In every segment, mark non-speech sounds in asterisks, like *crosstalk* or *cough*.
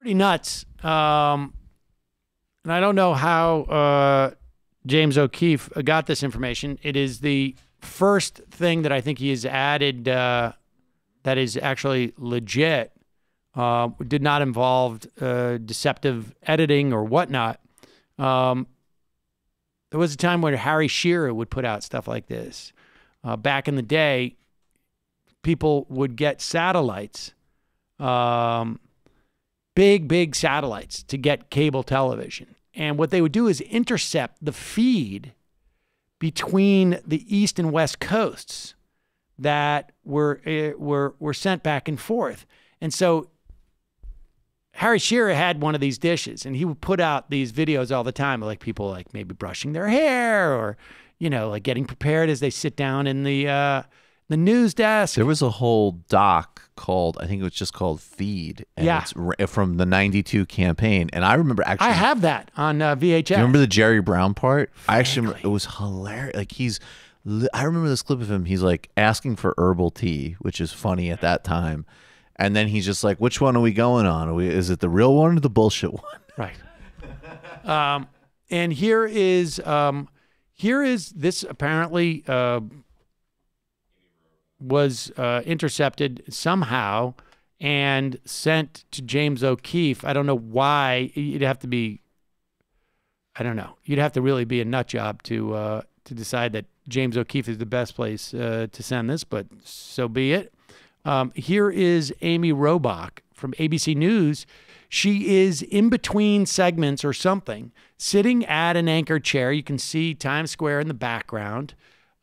Pretty nuts. Um, and I don't know how uh, James O'Keefe got this information. It is the first thing that I think he has added uh, that is actually legit. Uh, did not involve uh, deceptive editing or whatnot. Um, there was a time when Harry Shearer would put out stuff like this. Uh, back in the day, people would get satellites, um, big, big satellites to get cable television. And what they would do is intercept the feed between the east and west coasts that were uh, were were sent back and forth. And so Harry Shearer had one of these dishes, and he would put out these videos all the time, like people like maybe brushing their hair or you know like getting prepared as they sit down in the uh, the news desk. There was a whole doc called, I think it was just called Feed. And Yeah. It's from the 92 campaign. And I remember actually. I have that on uh, VHS. You remember the Jerry Brown part? I actually, it was hilarious. Like he's, I remember this clip of him. He's like asking for herbal tea, which is funny at that time. And then he's just like, which one are we going on? Are we, is it the real one or the bullshit one? *laughs* Right. Um, and here is um, here is this apparently uh, was uh, intercepted somehow and sent to James O'Keefe. I don't know why. You'd have to be. I don't know. You'd have to really be a nut job to uh, to decide that James O'Keefe is the best place uh, to send this, but so be it. Um, here is Amy Robach from ABC News. She is in between segments or something, sitting at an anchor chair. You can see Times Square in the background,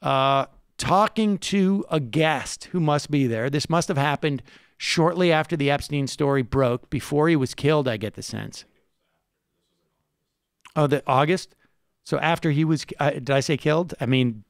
uh, talking to a guest who must be there. This must have happened shortly after the Epstein story broke, before he was killed, I get the sense. Oh, the August? So after he was, uh, did I say killed? I mean,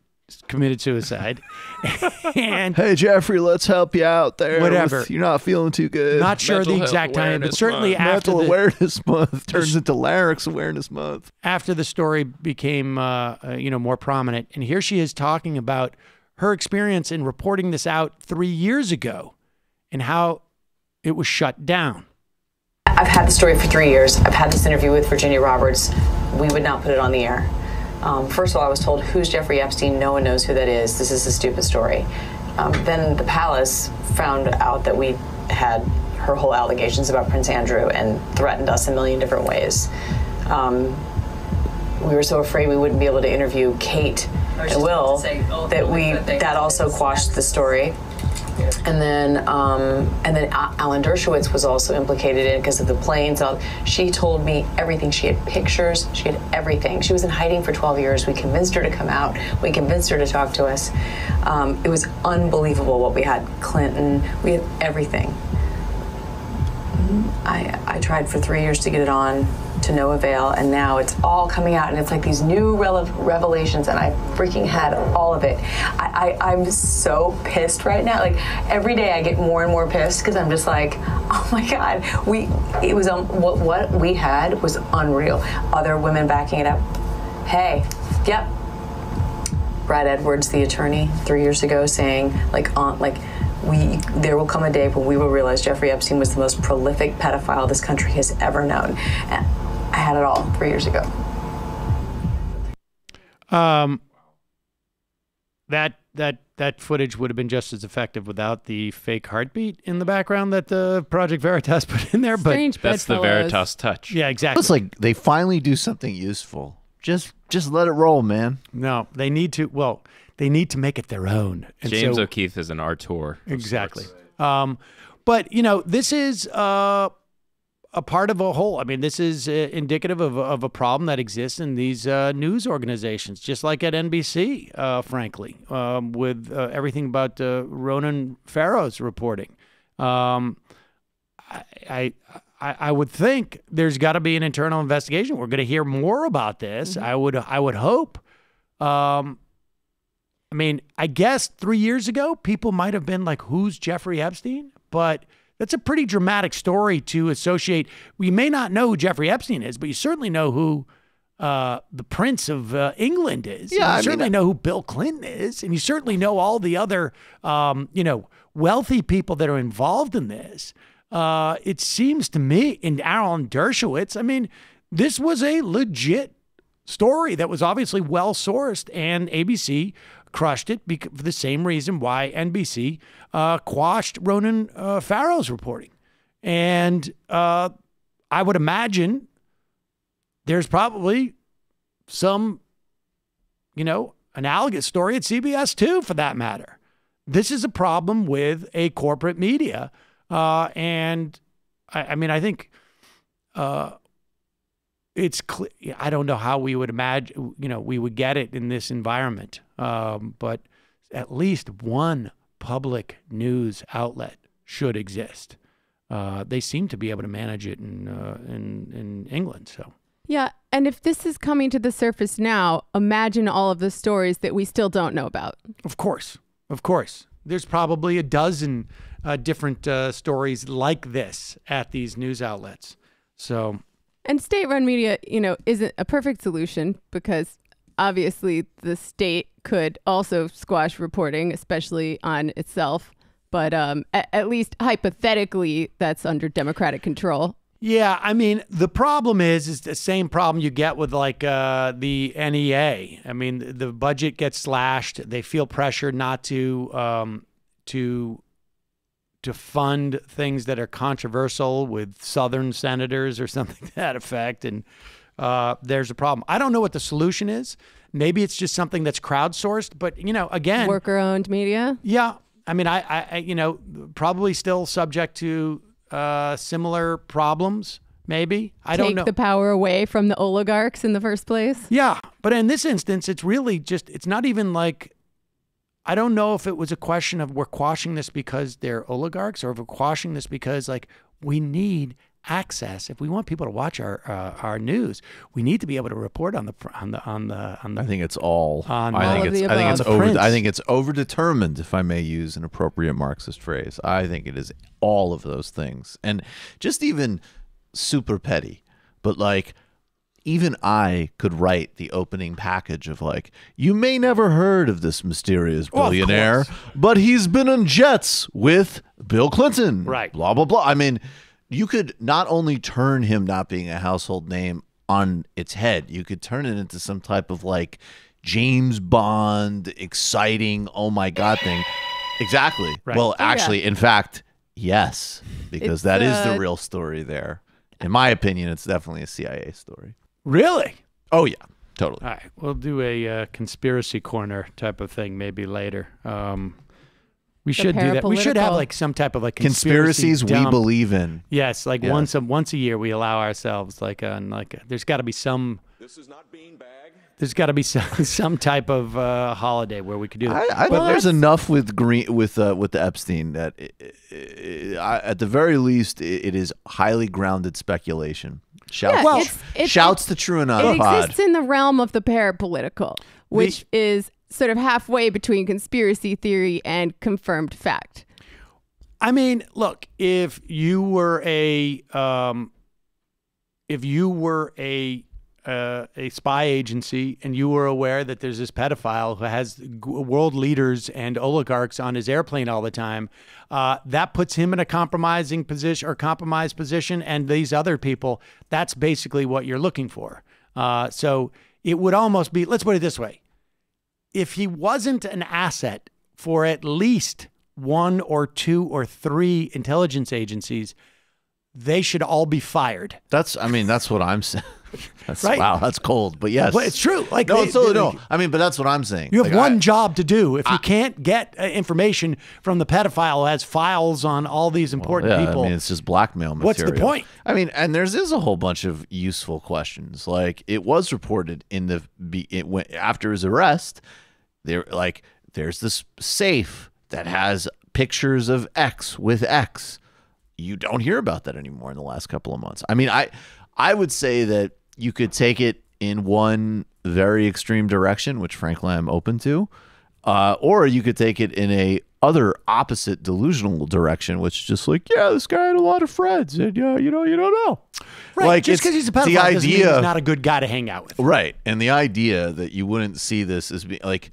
committed suicide. *laughs* and Hey, Jeffrey, let's help you out there. Whatever. with- You're not feeling too good. not sure Mental the exact time, but certainly Month. after Mental the, Awareness Month turns into Larynx Awareness Month. after the story became uh, uh, you know more prominent and here she is talking about her experience in reporting this out 3 years ago and how it was shut down I've had the story for three years. I've had this interview with Virginia Roberts. We would not put it on the air. Um, first of all, I was told, Who's Jeffrey Epstein? No one knows who that is. This is a stupid story. Um, then the palace found out that we had her whole allegations about Prince Andrew and threatened us a million different ways. Um, we were so afraid we wouldn't be able to interview Kate and Will that we that also quashed the story. And then, um, and then Alan Dershowitz was also implicated in because of the planes. She told me everything. She had pictures. She had everything. She was in hiding for 12 years. We convinced her to come out. We convinced her to talk to us. Um, it was unbelievable what we had. Clinton. We had everything. I, I tried for three years to get it on to no avail, and now it's all coming out, and it's like these new revelations, and I freaking had all of it. I, I, I'm so pissed right now. Like every day, I get more and more pissed because I'm just like, *laughs* oh my god, we it was um, what what we had was unreal. Other women backing it up. Hey, yep, Brad Edwards, the attorney, three years ago, saying like on like we there will come a day when we will realize Jeffrey Epstein was the most prolific pedophile this country has ever known. And I had it all three years ago. um that that that footage would have been just as effective without the fake heartbeat in the background that the Project Veritas *laughs* put in there but Strange That's the. Veritas touch. yeah exactly It's like they finally do something useful. Just just let it roll, man. no they need to well they need to make it their own and James so- O'Keefe is an auteur. Exactly. Um, but you know, this is uh, a part of a whole. I mean, this is uh, indicative of, of a problem that exists in these uh, news organizations, just like at NBC, uh, frankly, um, with uh, everything about uh, Ronan Farrow's reporting. Um, I, I I I would think there's got to be an internal investigation. We're going to hear more about this. I would I would hope. Um, I mean, I guess three years ago, people might have been like, who's Jeffrey Epstein? But that's a pretty dramatic story to associate. We may not know who Jeffrey Epstein is, but you certainly know who uh, the Prince of uh, England is. Yeah, you I certainly I- know who Bill Clinton is, and you certainly know all the other, um, you know, wealthy people that are involved in this. Uh, it seems to me, and Alan Dershowitz, I mean, this was a legit story that was obviously well sourced, and ABC crushed it because, for the same reason why NBC uh, quashed Ronan uh, Farrow's reporting. And uh, I would imagine there's probably some, you know, analogous story at CBS too, for that matter. This is a problem with a corporate media. Uh, and I, I mean, I think uh, it's clear. I don't know how we would imagine, you know, we would get it in this environment. Um, but at least one public news outlet should exist. Uh, they seem to be able to manage it in uh, in in England. So Yeah, and if this is coming to the surface now, imagine all of the stories that we still don't know about. Of course, of course. There's probably a dozen uh, different uh, stories like this at these news outlets. So, And state-run media, you know, isn't a perfect solution because obviously the state could also squash reporting, especially on itself. But um, at, at least hypothetically, that's under democratic control. yeah, I mean, the problem is is the same problem you get with like uh, the NEA. I mean, the- the budget gets slashed. They feel pressure not to um, to to fund things that are controversial with Southern senators or *laughs* something to that effect. And uh, there's a problem. I don't know what the solution is. Maybe it's just something that's crowdsourced. But you know, again, Worker-owned media. yeah. I mean, I, I, you know, probably still subject to uh, similar problems. Maybe I Take don't know. Take the power away from the oligarchs in the first place. Yeah, but in this instance, it's really just, it's not even like, I don't know if it was a question of we're quashing this because they're oligarchs or if we're quashing this because, like, we need access. If we want people to watch our uh, our news, we need to be able to report on the on the on the on I the. think it's all. On I all think it's. I think it's over. prince. I think it's overdetermined, if I may use an appropriate Marxist phrase. I think it is all of those things, and just even super petty, but like. Even I could write the opening package of like, you may never heard of this mysterious Oh, billionaire, course. but he's been on jets with Bill Clinton. Right. Blah blah blah. I mean, you could not only turn him not being a household name on its head, you could turn it into some type of like James Bond exciting, oh my god thing. Exactly. Right. Well, Oh, yeah. actually, in fact, yes, because It's, that is uh, the real story there. In my opinion, it's definitely a CIA story. Really? Oh yeah, totally. All right, we'll do a uh, conspiracy corner type of thing maybe later. Um, we should do that. We should have like some type of like conspiracy Conspiracies we believe in. Yes, like Yeah. once a once a year we allow ourselves like on like there's got to be some This is not beanbag. there's got to be *laughs* some some type of uh, holiday where we could do that. I, I Well, think there's enough with green with uh, with the Epstein that i i I, at the very least i it is highly grounded speculation. Shouts, Yeah, Well, it's, it's, shouts to True it Enough Pod. exists in the realm of the parapolitical, which is sort of halfway between conspiracy theory and confirmed fact. I mean, look, if you were a um, if you were a uh, a spy agency and you were aware that there's this pedophile who has world leaders and oligarchs on his airplane all the time, uh, that puts him in a compromising position or compromised position, and these other people. That's basically what you're looking for. Uh, so it would almost be. Let's put it this way: if he wasn't an asset for at least one or two or three intelligence agencies, they should all be fired. That's I mean that's what I'm saying. *laughs* That's, Right. Wow, that's cold, but yes, But it's true. Like no, they- it's totally they- no. I mean, but that's what I'm saying. You have Like, one I- job to do. If you can't get uh, information from the pedophile who has files on all these important yeah, people, I mean, it's just blackmail material. What's the point? I mean, and there's is a whole bunch of useful questions. Like it was reported in the be- it went after his arrest. There, like, there's this safe that has pictures of X with X. You don't hear about that anymore in the last couple of months. I mean, I I would say that you could take it in one very extreme direction, which frankly I'm open to, uh, or you could take it in a other opposite delusional direction, which is just like, yeah, this guy had a lot of friends, and yeah, you know, you don't know. Right. Like just because he's a pedophile the doesn't mean he's not a good guy to hang out with. right? And the idea that you wouldn't see this as being like,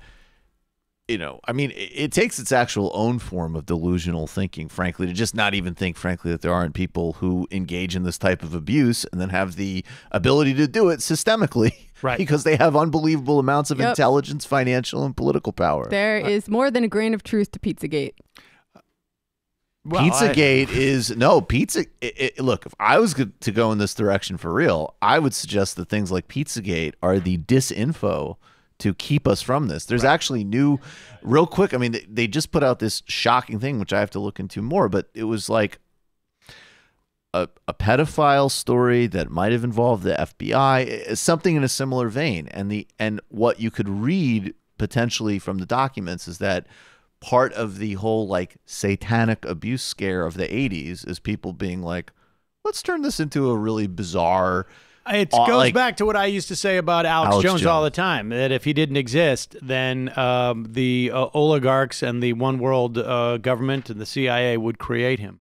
you know, I mean, it, it takes its actual own form of delusional thinking, frankly, to just not even think, frankly, that there aren't people who engage in this type of abuse and then have the ability to do it systemically, *laughs* Right. Because they have unbelievable amounts of Yep. intelligence, financial, and political power. There is more than a grain of truth to Pizzagate. Well, I- Pizzagate *laughs* is no pizza. It, it, look, if I was to go in this direction for real, I would suggest that things like Pizzagate are the disinfo to keep us from this. There's actually new, real quick. I mean, they, they just put out this shocking thing, which I have to look into more. But it was like a, a pedophile story that might have involved the FBI, something in a similar vein. And the and what you could read potentially from the documents is that part of the whole like satanic abuse scare of the 80s is people being like, let's turn this into a really bizarre. It Uh, goes like- back to what I used to say about Alex, Alex Jones, all the time. That if he didn't exist, then um, the uh, oligarchs and the one world uh, government and the CIA would create him.